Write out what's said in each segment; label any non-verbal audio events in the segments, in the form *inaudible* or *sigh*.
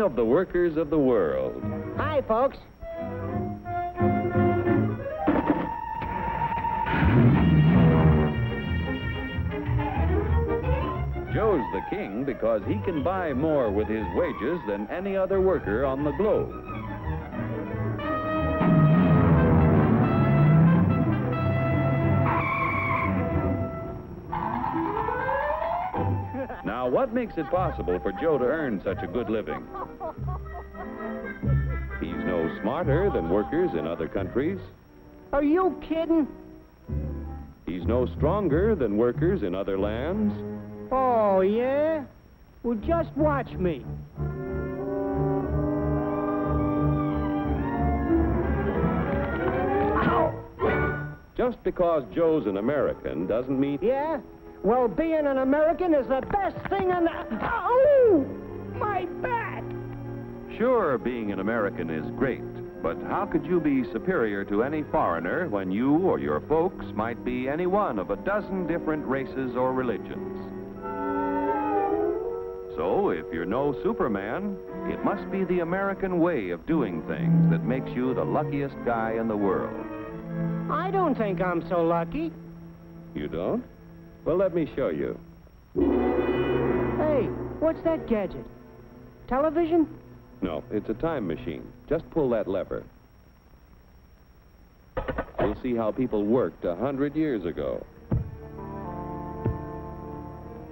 of the workers of the world. Hi, folks. Joe's the king because he can buy more with his wages than any other worker on the globe. Now, what makes it possible for Joe to earn such a good living? He's no smarter than workers in other countries. Are you kidding? He's no stronger than workers in other lands. Oh, yeah? Well, just watch me. Just because Joe's an American doesn't mean Yeah? Well, being an American is the best thing in the... Oh! My back! Sure, being an American is great, but how could you be superior to any foreigner when you or your folks might be any one of a dozen different races or religions? So, if you're no Superman, it must be the American way of doing things that makes you the luckiest guy in the world. I don't think I'm so lucky. You don't? Well, let me show you. Hey, what's that gadget? Television? No, it's a time machine. Just pull that lever. You'll see how people worked a hundred years ago.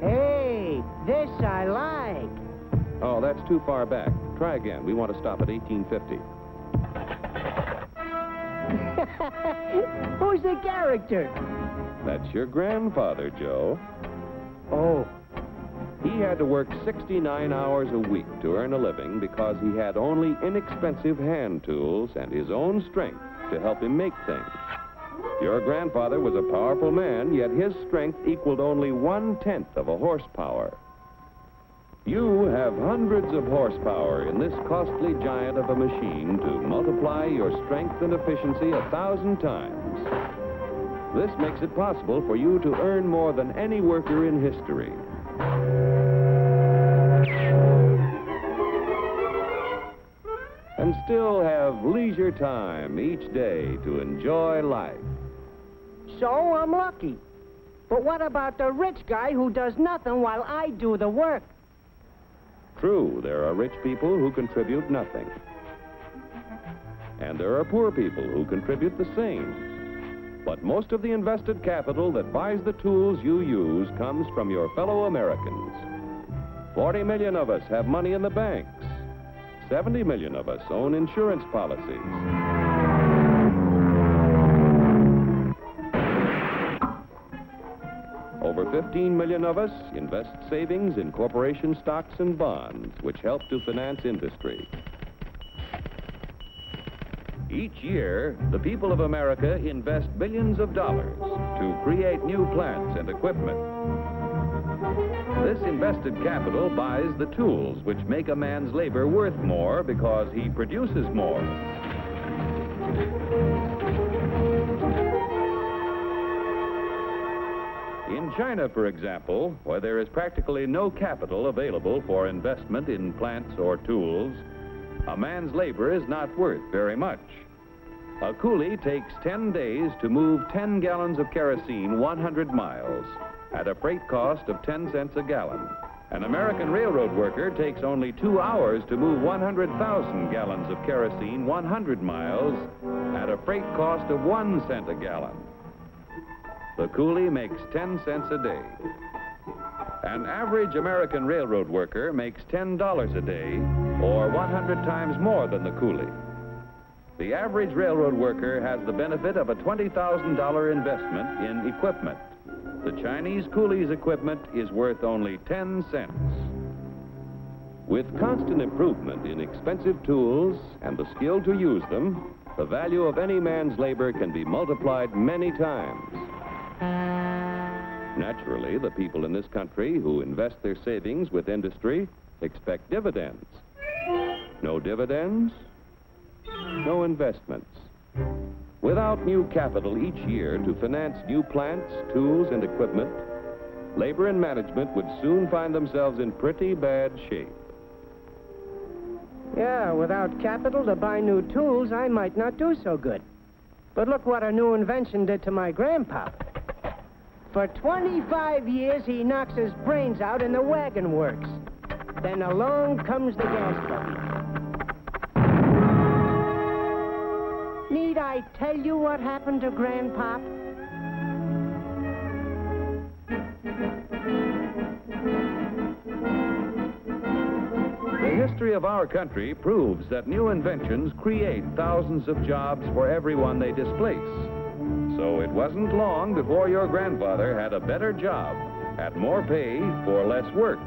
Hey, this I like. Oh, that's too far back. Try again. We want to stop at 1850. *laughs* Who's the character? That's your grandfather, Joe. Oh, He had to work 69 hours a week to earn a living because he had only inexpensive hand tools and his own strength to help him make things. Your grandfather was a powerful man, yet his strength equaled only one tenth of a horsepower. You have hundreds of horsepower in this costly giant of a machine to multiply your strength and efficiency a thousand times. This makes it possible for you to earn more than any worker in history. And still have leisure time each day to enjoy life. so I'm lucky. But what about the rich guy who does nothing while I do the work? True, there are rich people who contribute nothing. And there are poor people who contribute the same. But most of the invested capital that buys the tools you use comes from your fellow Americans. 40 million of us have money in the banks. 70 million of us own insurance policies. Over 15 million of us invest savings in corporation stocks and bonds, which help to finance industry. Each year, the people of America invest billions of dollars to create new plants and equipment. This invested capital buys the tools which make a man's labor worth more because he produces more. In China, for example, where there is practically no capital available for investment in plants or tools, a man's labor is not worth very much. A coolie takes 10 days to move 10 gallons of kerosene 100 miles at a freight cost of 10 cents a gallon. An American railroad worker takes only two hours to move 100,000 gallons of kerosene 100 miles at a freight cost of one cent a gallon. The coolie makes 10 cents a day. An average American railroad worker makes $10 a day, or 100 times more than the coolie. The average railroad worker has the benefit of a $20,000 investment in equipment. The Chinese coolie's equipment is worth only 10 cents. With constant improvement in expensive tools and the skill to use them, the value of any man's labor can be multiplied many times. Naturally, the people in this country who invest their savings with industry expect dividends. No dividends, no investments. Without new capital each year to finance new plants, tools, and equipment, labor and management would soon find themselves in pretty bad shape. Yeah, without capital to buy new tools, I might not do so good. But look what a new invention did to my grandpa. For 25 years, he knocks his brains out in the wagon works. Then along comes the gas buggy. Need I tell you what happened to Grandpop? The history of our country proves that new inventions create thousands of jobs for everyone they displace. So it wasn't long before your grandfather had a better job, at more pay for less work.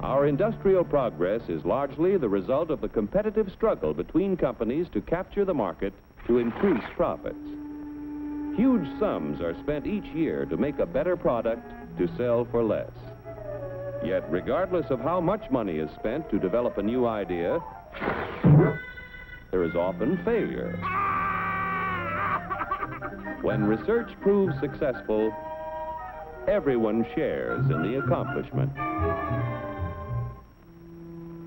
Our industrial progress is largely the result of the competitive struggle between companies to capture the market to increase profits. Huge sums are spent each year to make a better product to sell for less. Yet, regardless of how much money is spent to develop a new idea, there is often failure. When research proves successful, everyone shares in the accomplishment.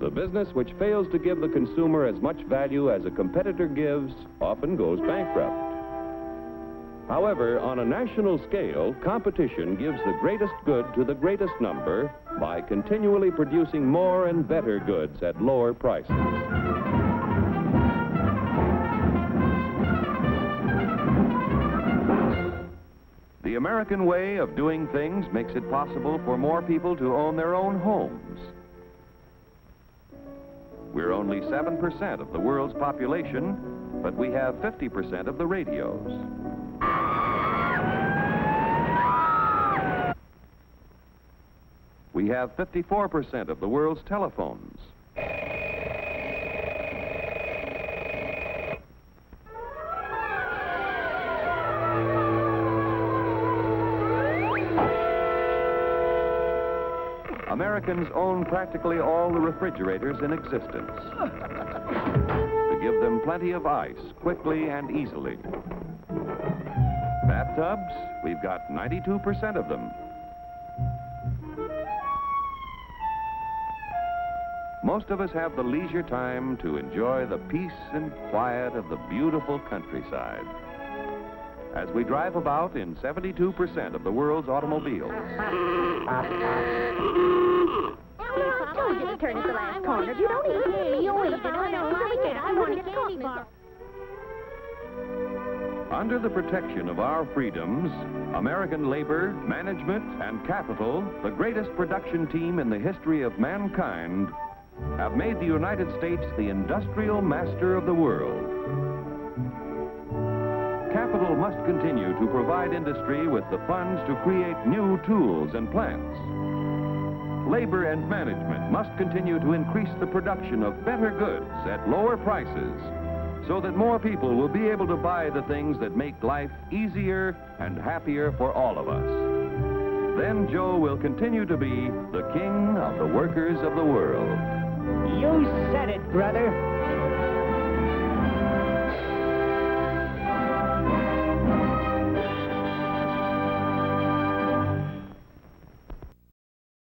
The business which fails to give the consumer as much value as a competitor gives often goes bankrupt. However, on a national scale, competition gives the greatest good to the greatest number by continually producing more and better goods at lower prices. The American way of doing things makes it possible for more people to own their own homes. We're only 7% of the world's population, but we have 50% of the radios. We have 54% of the world's telephones. Americans own practically all the refrigerators in existence to give them plenty of ice quickly and easily. Bathtubs, we've got 92% of them. Most of us have the leisure time to enjoy the peace and quiet of the beautiful countryside. As we drive about in 72% of the world's automobiles. I told you to turn at the last corner. You don't eat it. You eat. I know. I get it. I want to get the candy. Under the protection of our freedoms, American labor, management, and capital, the greatest production team in the history of mankind, have made the United States the industrial master of the world. Capital must continue to provide industry with the funds to create new tools and plants. Labor and management must continue to increase the production of better goods at lower prices so that more people will be able to buy the things that make life easier and happier for all of us. Then Joe will continue to be the king of the workers of the world. You said it, brother.